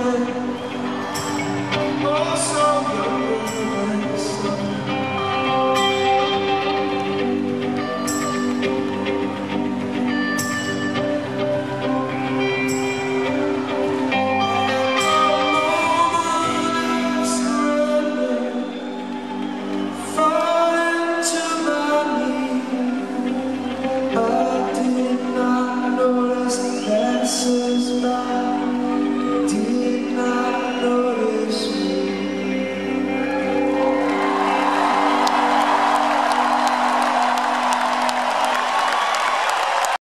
Lord.